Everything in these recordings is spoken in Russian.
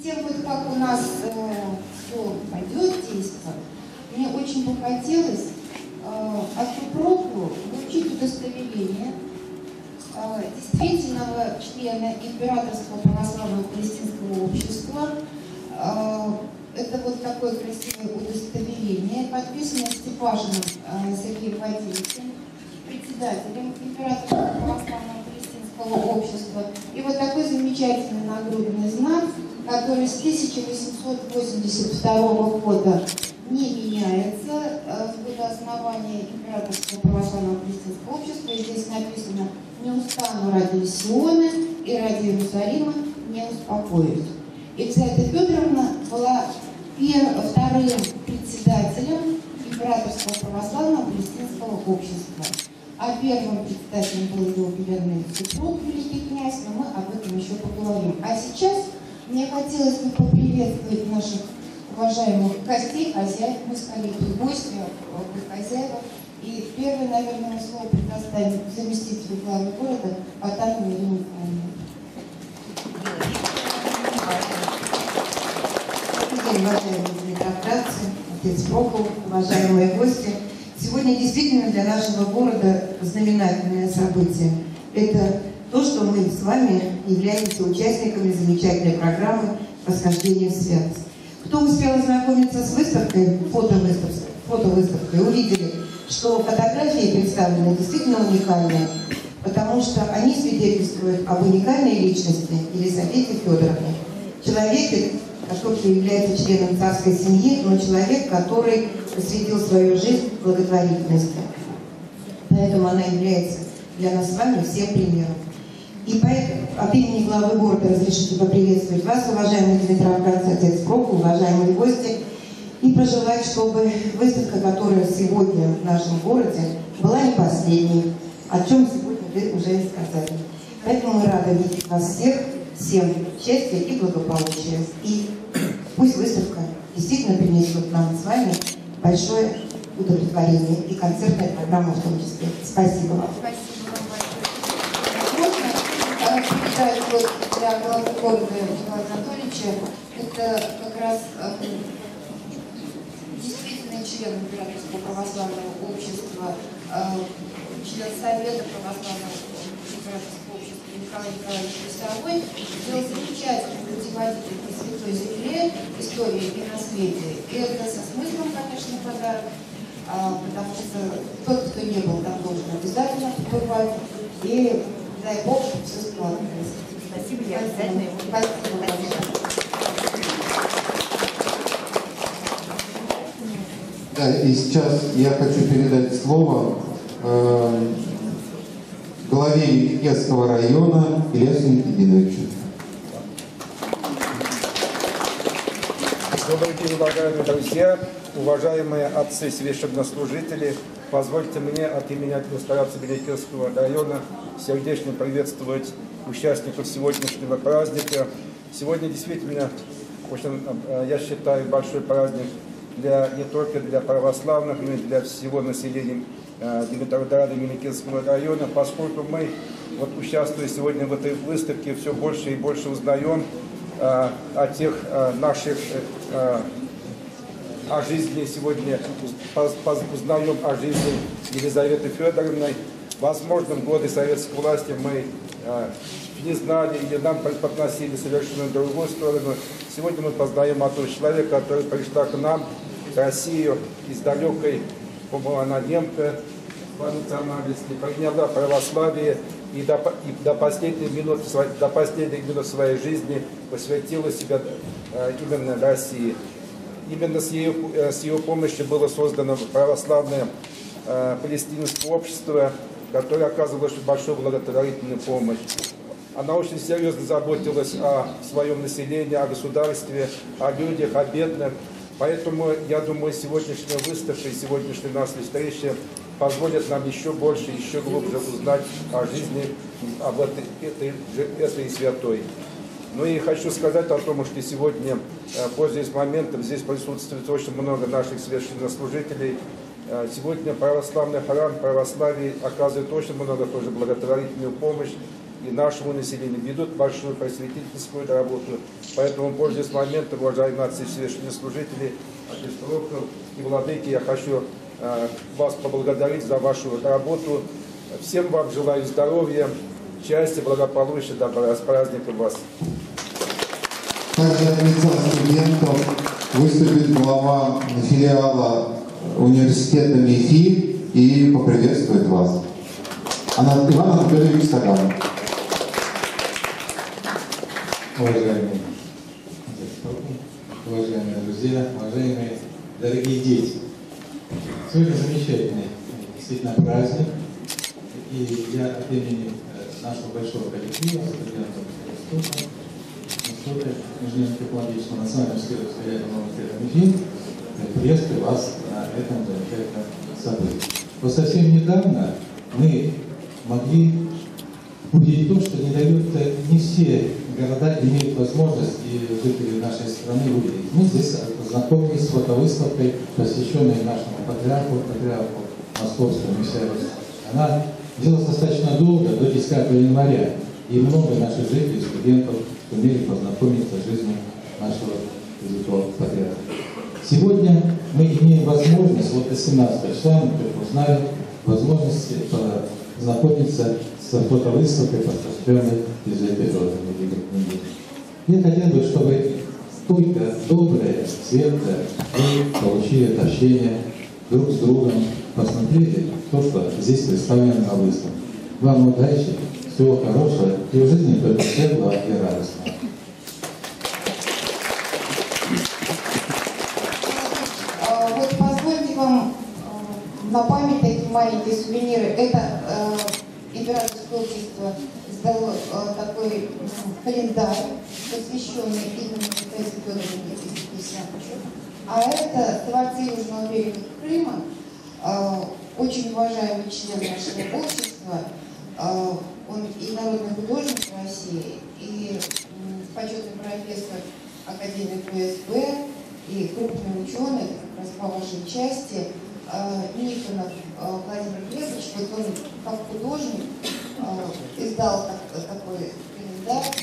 перед тем, вот как у нас э, все пойдет действовать, мне очень бы хотелось э, от Супругу получить удостоверение э, действительного члена Императорского православного палестинского общества. Э, это вот такое красивое удостоверение, подписано Степашиным э, Сергеем Владимировичем, председателем Императорского православного палестинского общества. И вот такой замечательный нагрудный знак, который с 1882 года не меняется э, с года основания Императорского православного палестинского общества. И здесь написано «Не устану ради Сиона и ради Иерусалима не успокоюсь». Елизавета Федоровна была вторым председателем Императорского православного палестинского общества. А первым председателем был его губернатор супруг, великий князь, но мы об этом еще поговорим. А сейчас мне хотелось бы поприветствовать наших уважаемых гостей, хозяев, мы с коллегой гости, хозяева. И первое, наверное, слово предоставим заместителю главы города Ирине Николаевне. день, уважаемые дмитровградцы, отец Прохор, уважаемые гости. Сегодня действительно для нашего города знаменательное событие. Это то, что мы с вами являемся участниками замечательной программы «Восхождение в святость». Кто успел ознакомиться с выставкой, фотовыставкой, фотовыставкой увидели, что фотографии представлены действительно уникальные, потому что они свидетельствуют об уникальной личности Елизавете Федоровне, человеке, который является членом царской семьи, но человек, который посвятил свою жизнь благотворительности. Поэтому она является для нас с вами всем примером. И поэтому от имени главы города разрешите поприветствовать вас, уважаемый Дмитровградц, отец Прохор, уважаемые гости, и пожелать, чтобы выставка, которая сегодня в нашем городе, была не последней, о чем сегодня вы уже сказали. Поэтому мы рады видеть вас всех, всем счастья и благополучия. И пусть выставка действительно принесет нам с вами большое удовлетворение и концертная программа в том числе. Спасибо вам. Спасибо вам большое. Можно вот для города Николая Анатольевича, это как раз э, действительный член Императорского православного общества, э, член Совета православного императорского общества Николай Николаевич Весовой, сделал замечательный путеводитель по Святой Земле, истории и наследия. И это со смыслом, конечно, подарок, а, потому что тот, кто не был там, должен обязательно побывать. И дай Бог, чтобы все складывалось. Спасибо, я обязательно его Спасибо. Да, и сейчас я хочу передать слово э, главе Якутского района Ильясу Никитиновичу. Добрый день, уважаемые друзья, уважаемые отцы священнослужители. Позвольте мне от имени администрации Великирского района сердечно приветствовать участников сегодняшнего праздника. Сегодня действительно, очень, э, я считаю, большой праздник для, не только для православных, но и для всего населения э, Димитрограда и Меликинского района, поскольку мы, вот участвуя сегодня в этой выставке, все больше и больше узнаем э, о тех наших о жизни сегодня, узнаем о жизни Елизаветы Федоровны. Возможно, в годы советской власти мы э, не знали или нам преподносили совершенно другую сторону. Сегодня мы познаем о том человеке, который пришла к нам, в Россию, из далекой, по-моему, она немка по национальности, приняла православие и до, и до, последних минут, до последних минут своей жизни посвятила себя э, именно России. Именно с ее, э, с ее помощью было создано православное э, палестинское общество, которое оказывало очень большую благотворительную помощь. Она очень серьезно заботилась о своем населении, о государстве, о людях, о бедных. Поэтому, я думаю, сегодняшняя выставка и сегодняшняя наша встреча позволят нам еще больше, еще глубже узнать о жизни об этой, этой, этой святой. Ну и хочу сказать о том, что сегодня, э, пользуясь моментом, здесь присутствует очень много наших священнослужителей. Э, Сегодня православный храм православия оказывает очень много тоже благотворительную помощь. и нашему населению, ведут большую просветительскую работу. Поэтому, пользуясь моментом, уважаемые отцы священнослужители, Прохор и владыки, я хочу э, вас поблагодарить за вашу работу. Всем вам желаю здоровья, счастья, благополучия, добра. С праздником вас! Также от лица студентов выступит глава филиала университета МИФИ и поприветствует вас. Она, Иван Анатольевич Стаганов. Уважаемые, уважаемые друзья, уважаемые дорогие дети. Сегодня замечательный действительно праздник. И я от имени э, нашего большого коллектива, студентов института, института инженерно-технологического национального ядерного материала МИФИ, приветствую вас на этом замечательном событии. Вот совсем недавно мы могли увидеть то, что не дают э, не все города имеют возможность и жители нашей страны увидеть. Мы здесь познакомились с фотовыставкой, посвященной нашему патриарху, патриарху Московскому Миссарию. Она делалась достаточно долго, до 10 января, и много наших жителей, студентов сумели познакомиться с жизнью нашего святого патриарха. Сегодня мы имеем возможность, вот до 17 числа мы только узнали, возможность познакомиться с фотовыставкой, посвященной Елизавете книги. Я хотел бы, чтобы только доброе, светлое мы получили это общение друг с другом, посмотрели то, что здесь представлено на выставке. Вам удачи, всего хорошего и в жизни только светлого и радостного. А, Вот позвольте вам э, на память такие маленькие сувениры. Это э, императорское общество сдало э, такой м, календарь, посвященный именно Елизавете Федоровне Алексеевичу. А это дворцы Южного берега Крыма, э, очень уважаемый член нашего общества. Э, Он и народный художник России, и м, почетный профессор Академии ФСБ, и крупный ученый, как раз по вашей части, э, Никонов э, Владимир Глебович, вот он как художник э, издал так- такой календарь.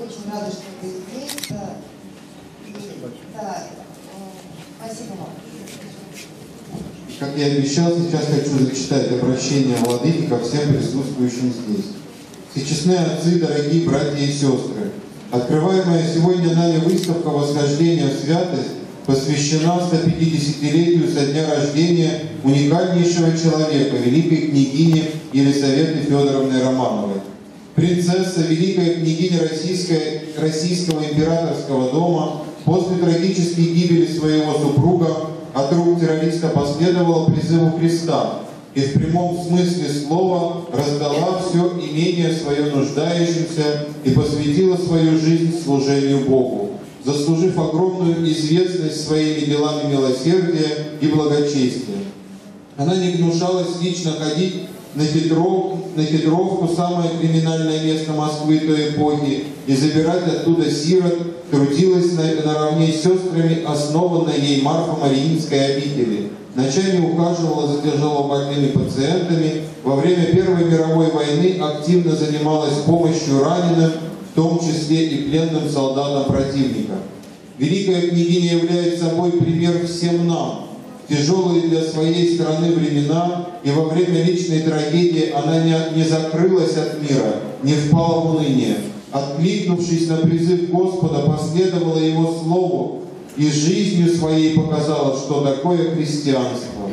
Очень рада, что вы здесь. И, да, Спасибо вам. Как я обещал, сейчас хочу зачитать обращение Владыки ко всем присутствующим здесь. Всечестные отцы, дорогие братья и сестры, открываемая сегодня нами выставка «Восхождение в святость» посвящена 150-летию со дня рождения уникальнейшего человека, великой княгини Елизаветы Федоровны Романовой. Принцесса, великая княгиня российская, российского императорского дома, после трагической гибели своего супруга от рук террориста последовала призыву Христа и в прямом смысле слова раздала все имение свое нуждающимся и посвятила свою жизнь служению Богу, заслужив огромную известность своими делами милосердия и благочестия. Она не гнушалась лично ходить на, Петров, на Петровку, самое криминальное место Москвы той эпохи, и забирать оттуда сирот, трудилась на- наравне с сестрами основанной ей Марфа-Мариинской обители. Ночами ухаживала за тяжелобольными пациентами, во время Первой мировой войны активно занималась помощью раненым, в том числе и пленным солдатам противника. Великая княгиня является собой пример всем нам. В тяжелые для своей страны времена и во время личной трагедии она не, не закрылась от мира, не впала в уныние. Откликнувшись на призыв Господа, последовала Его Слову и жизнью своей показала, что такое христианство.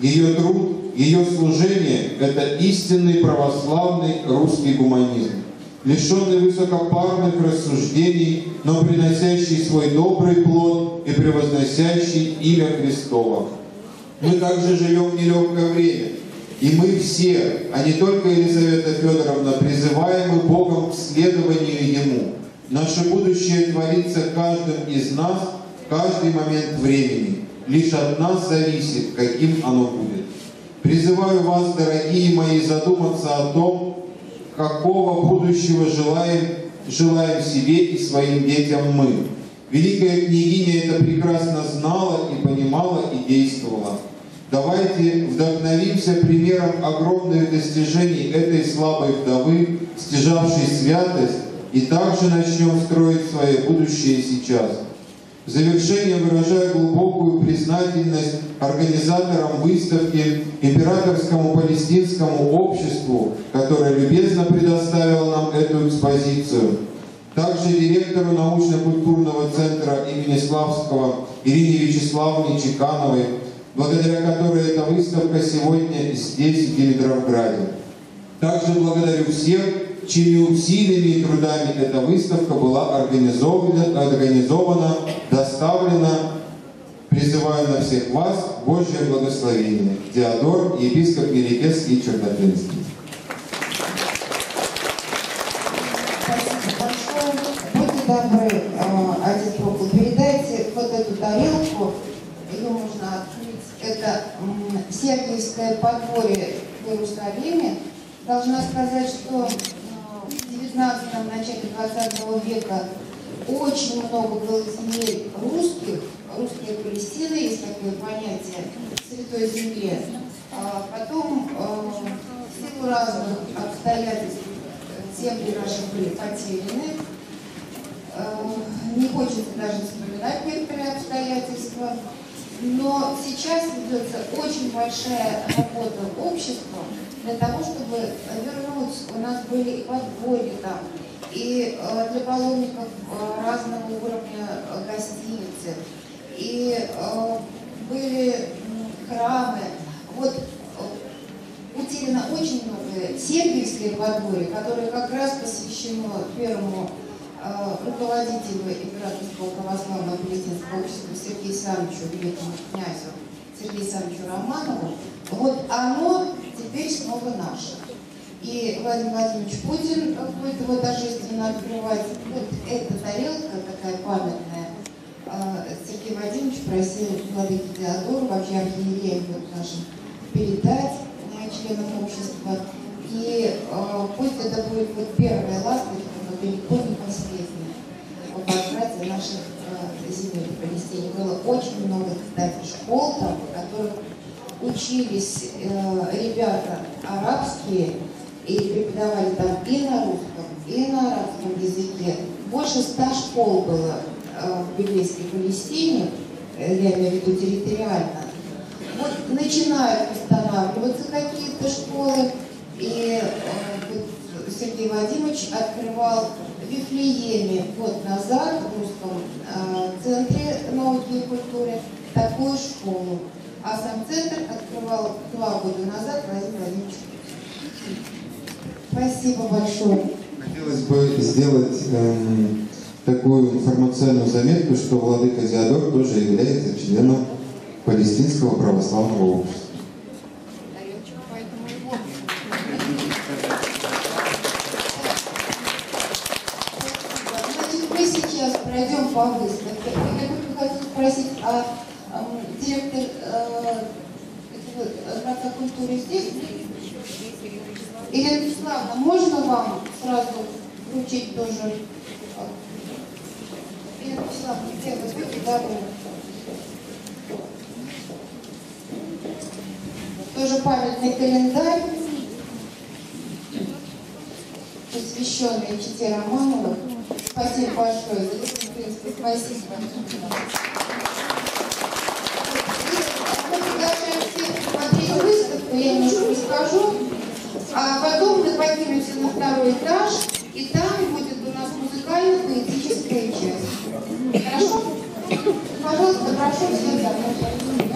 Ее труд, ее служение – это истинный православный русский гуманизм лишенный высокопарных рассуждений, но приносящий свой добрый плод и превозносящий имя Христово. Мы также живем в нелегкое время, и мы все, а не только Елизавета Федоровна, призываемы Богом к следованию Ему. Наше будущее творится каждым из нас каждый момент времени. Лишь от нас зависит, каким оно будет. Призываю вас, дорогие мои, задуматься о том, какого будущего желаем, желаем себе и своим детям мы. Великая княгиня это прекрасно знала и понимала и действовала. Давайте вдохновимся примером огромных достижений этой слабой вдовы, стяжавшей святость, и также начнем строить свое будущее сейчас. Завершение выражаю глубокую признательность организаторам выставки Императорскому палестинскому обществу, которое любезно предоставило нам эту экспозицию. Также директору научно-культурного центра имени Славского Ирине Вячеславовне Чекановой, благодаря которой эта выставка сегодня здесь, в Димитровграде. Также благодарю всех, чьими усилиями и трудами эта выставка была организована, организована доставлена. Призываю на всех вас Божье благословение. Теодор, епископ Меликесский и Чернотынский. Будьте добры, э, отец передайте вот эту тарелку, ее можно открыть. Это Сергиевское подворье в Иерусалиме. Должна сказать, что э, 19 начале 20 века очень много было земель русских, русские Палестины, есть такое понятие, Святой Земле. А потом э, в силу разных обстоятельств земли наши были потеряны. Э, Не хочется даже вспоминать некоторые обстоятельства. Но сейчас ведется очень большая работа общества для того, чтобы вернуть. Нас были и подворья там, и э, для паломников э, разного уровня э, гостиницы, и были храмы. Вот утеряно очень много Сергиевских подворье, которое как раз посвящено первому руководителю Императорского православного палестинского общества Сергею Александровичу, великому князю Сергею Александровичу Романову. Вот оно теперь снова наше. И Владимир Владимирович Путин будет его торжественно открывать. Вот эта тарелка такая памятная. А, Сергей Владимирович просил владыки Теодору, вообще архиереям вот нашим, передать членам общества. И э, пусть это будет вот первая ласточка, но далеко не последняя по возврате наших земель в Палестине. Было очень много, кстати, школ там, в которых учились э, ребята арабские и преподавали там и на русском, и на арабском языке. Больше ста школ было э, в библейской Палестине, э, я имею в виду территориально. Вот начинают восстанавливаться какие-то школы, и э, вот Сергей Владимирович открывал в Вифлееме год назад в русском центре науки и культуры такую школу. А сам центр открывал два года назад Владимир Владимирович. Спасибо большое. Хотелось бы сделать эм, такую информационную заметку, что Владыка Диодор тоже является членом Палестинского православного общества. Значит, мы сейчас пройдем по выставке. Я хотела спросить, а ам, директор э, Дворца культуры здесь? Ирина Вячеславовна, можно вам сразу вручить тоже? где вы будьте добры? Тоже памятный календарь, посвященный Чите Романовой. Спасибо большое за это, в принципе, спасибо. Мы приглашаем всех посмотреть выставку, я немножко расскажу. А потом мы поднимемся на второй этаж, и там будет у нас музыкально-поэтическая часть. Хорошо? Пожалуйста, прошу всех домой.